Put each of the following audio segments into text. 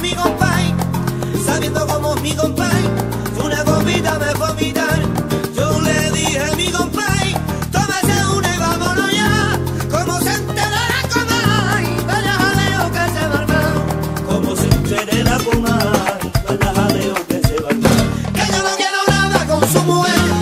mi compay, sabiendo cómo mi compay, una copita me fue. sou moleque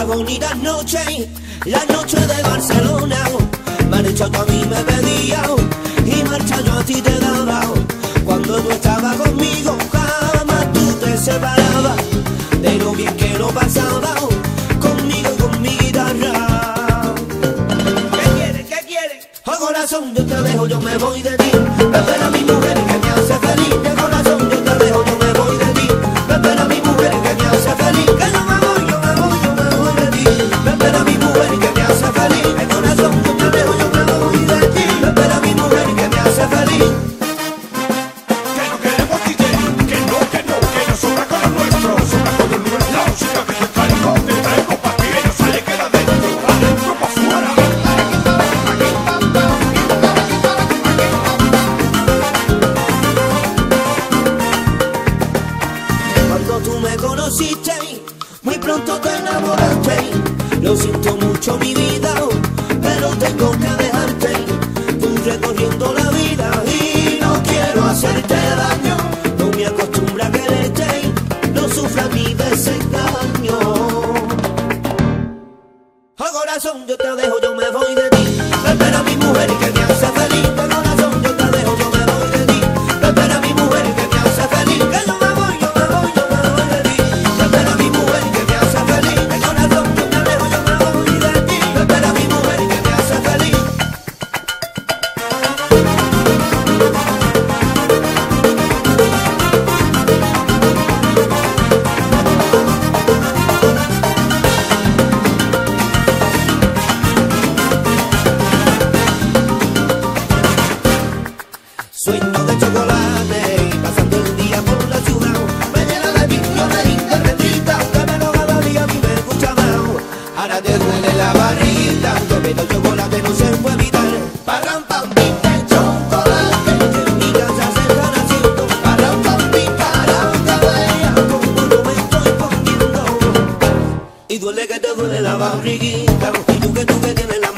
Aquella bonita noche, la noche de Barcelona, marcha tú a mí me pedía y marcha yo a ti te daba. Tú me conociste, muy pronto te enamoraste. Lo siento mucho mi vida, pero tengo que dejarte. Tú recorriendo la vida y no quiero hacerte daño. No me acostumbro a quererte, no sufra mi desengaño. Oh corazón, yo te dejo, yo me voy de ti. Sueño de chocolate, pasando el día por la ciudad. Me llena de vicio de interretita, que me lo ganaría a mí me escucha más. Ahora te duele la barriguita, comiendo chocolate no se puede evitar. Parran pan, pinte, chocolate, en mi casa se están haciendo. Parran pan, picarán, cabella, como yo me estoy poniendo. Y duele que te duele la barriguita, y tú que tú que tienes la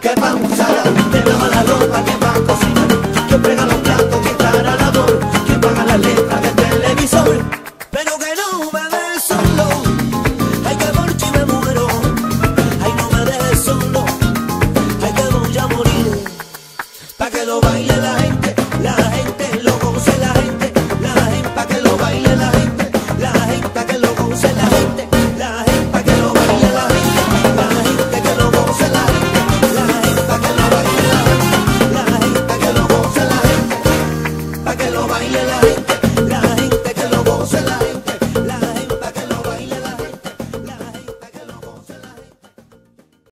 que van a usar, quién lava la ropa, que van a cocinar, quién los platos, quién dará la dor, quién paga las letras del televisor. Pero que no me des solo, hay que morir me muero, ay no me des solo, hay que voy a morir, pa' que lo baile la gente, la gente. lo baile la